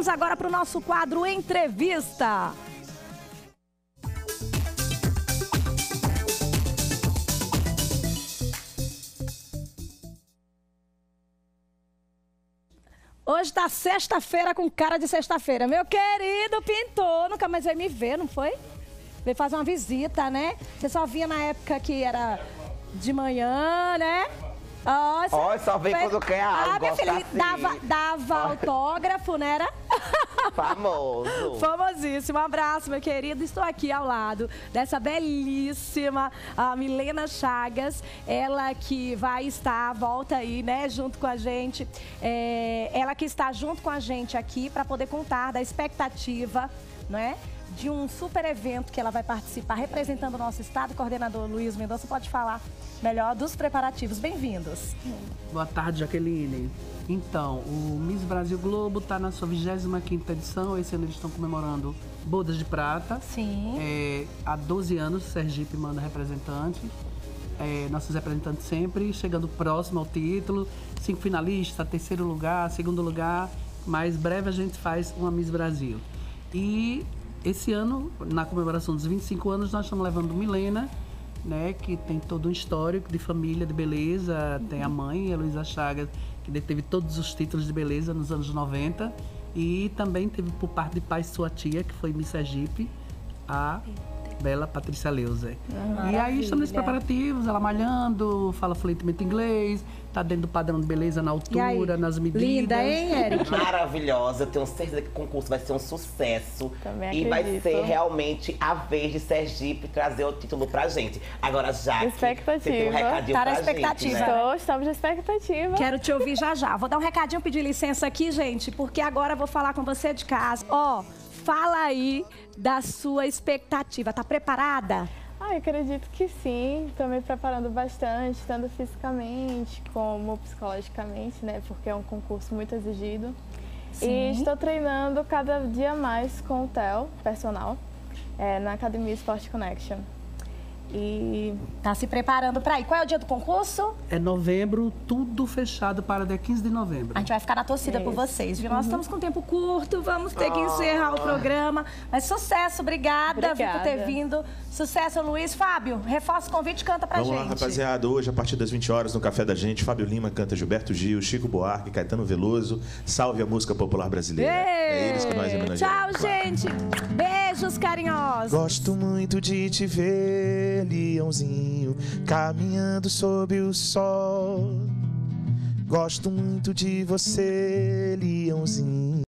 Vamos agora para o nosso quadro Entrevista. Hoje tá sexta-feira com cara de sexta-feira. Meu querido pintor, nunca mais veio me ver, não foi? Veio fazer uma visita, né? Você só via na época que era de manhã, né? Ó, oh, só vem quando quer algo. Ah, minha filha, assim. dava, dava autógrafo, né? Era? Famoso. Famosíssimo. Um abraço, meu querido. Estou aqui ao lado dessa belíssima a Milena Chagas. Ela que vai estar, volta aí, né, junto com a gente. É, ela que está junto com a gente aqui para poder contar da expectativa, né? de um super evento que ela vai participar representando o nosso estado. O coordenador Luiz Mendonça pode falar melhor dos preparativos. Bem-vindos. Boa tarde, Jaqueline. Então, o Miss Brasil Globo está na sua 25ª edição. Esse ano eles estão comemorando Bodas de Prata. Sim. É, há 12 anos, Sergipe manda representante. É, nossos representantes sempre chegando próximo ao título. Cinco finalistas, terceiro lugar, segundo lugar. Mais breve a gente faz uma Miss Brasil. E esse ano, na comemoração dos 25 anos, nós estamos levando Milena, né, que tem todo um histórico de família de beleza. Tem a mãe, a Luísa Chagas, que deteve todos os títulos de beleza nos anos 90. E também teve por parte de pai sua tia, que foi Miss Sergipe, a Bela Patrícia Leuser. e aí estamos nos preparativos, ela malhando, fala fluentemente inglês, tá dentro do padrão de beleza na altura, nas medidas. Linda, hein, Eric? Maravilhosa. Eu tenho certeza que o concurso vai ser um sucesso. Também e vai ser realmente a vez de Sergipe trazer o título pra gente. Agora, já expectativa. você tem um recadinho tá pra expectativa. gente, né? Estou, estamos de expectativa. Quero te ouvir já já. Vou dar um recadinho, pedir licença aqui, gente, porque agora eu vou falar com você de casa. Ó, fala aí da sua expectativa. Tá preparada? Ah, acredito que sim. Estou me preparando bastante, tanto fisicamente como psicologicamente, né? Porque é um concurso muito exigido. Sim. E estou treinando cada dia mais com o TEL, personal, é, na Academia Sport Connection. E tá se preparando para ir. Qual é o dia do concurso? É novembro, tudo fechado para dia 15 de novembro. A gente vai ficar na torcida é por vocês, viu? Uhum. Nós estamos com tempo curto, vamos ter que encerrar o ah. programa. Mas sucesso, obrigada, obrigada. por ter vindo. Sucesso, Luiz. Fábio, reforça o convite, canta pra vamos gente. Vamos lá, rapaziada. Hoje, a partir das 20 horas, no Café da Gente, Fábio Lima canta Gilberto Gil, Chico Buarque, Caetano Veloso. Salve a música popular brasileira. Ei. É eles que nós homenageamos. Tchau, gente. Beijos carinhosos. Gosto muito de te ver, leãozinho, caminhando sob o sol. Gosto muito de você, leãozinho